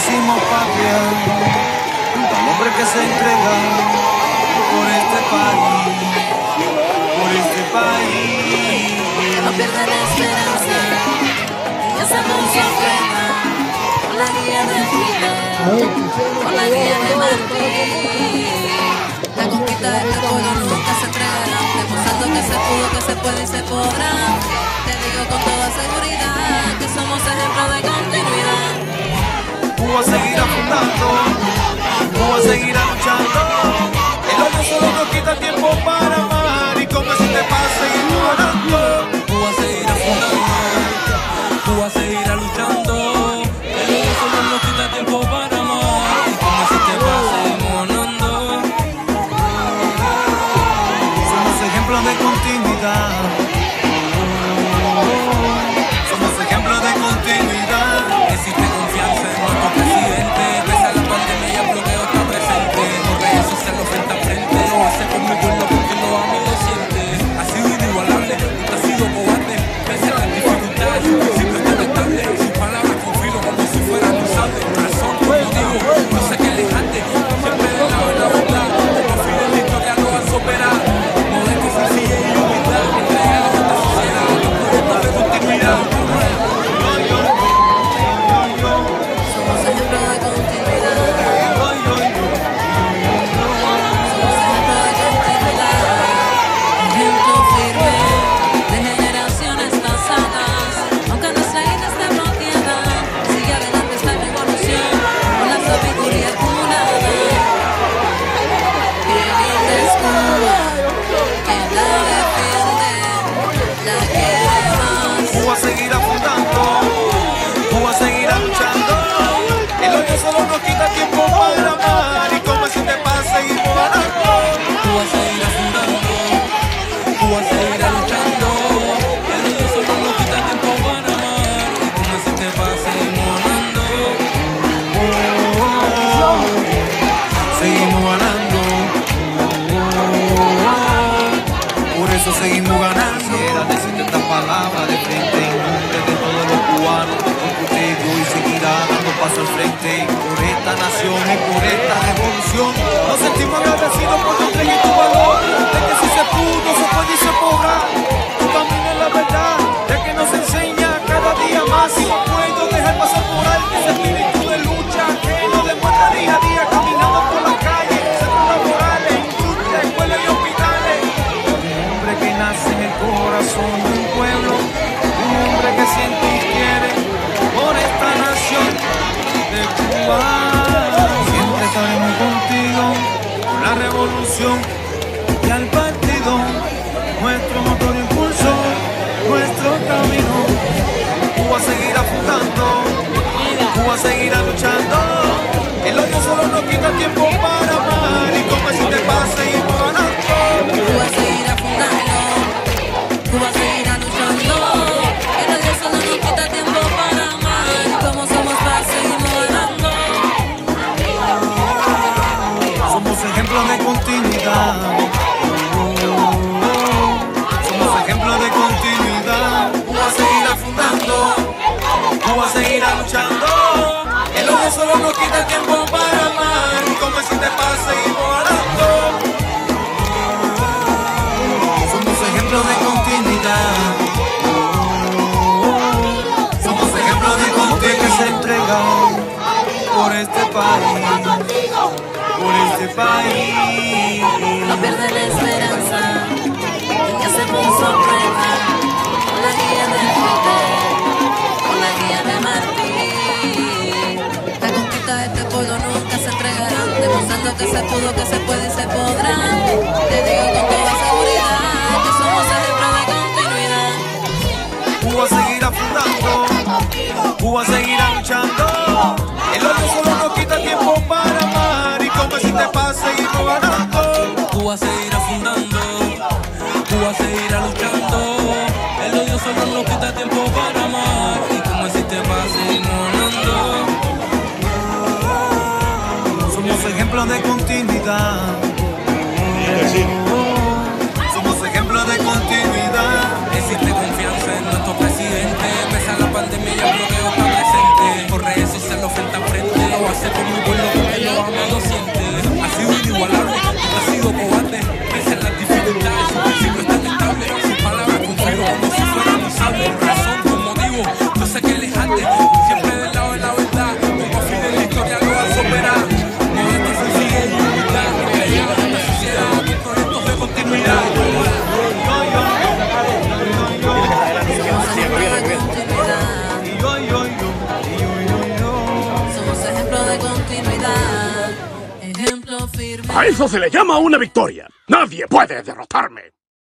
decimos patria, al hombre que se entrega por este país, por este país. No pierda la esperanza, y esa frena, con la guía de Fidel, con la guía de Martín. La conquista de este pueblo nunca se entregará, demostrando que se pudo, que se puede y se podrá. Seguimos ganando. Quisiera decirte esta palabra de frente en nombre de todos los cubanos. Porque hoy seguirá dando paso al frente por esta nación y por esta revolución. Nos sentimos seguirá luchando. El odio solo nos quita tiempo para amar y como si te pasa seguimos ganando. Cuba seguirá fundando, Cuba seguirá luchando. El odio solo nos quita tiempo para amar. Como somos paz, seguimos ganando. Somos ejemplos de continuidad. Somos ejemplos de continuidad. Pasa ganando. Somos ejemplos de continuidad. Somos ejemplos de continuidad que se entregan por este país por este país. Que se pudo, que se puede y se podrá. Te digo con toda seguridad que somos ejemplo de continuidad. Cuba seguirá fundando, Cuba seguirá luchando. El odio solo nos quita tiempo para amar y como si te pasa seguimos ganando. Cuba seguirá fundando, Cuba seguirá luchando. El odio solo nos quita tiempo Somos ejemplos de continuidad. Somos ejemplos de continuidad. A eso se le llama una victoria. Nadie puede derrotarme.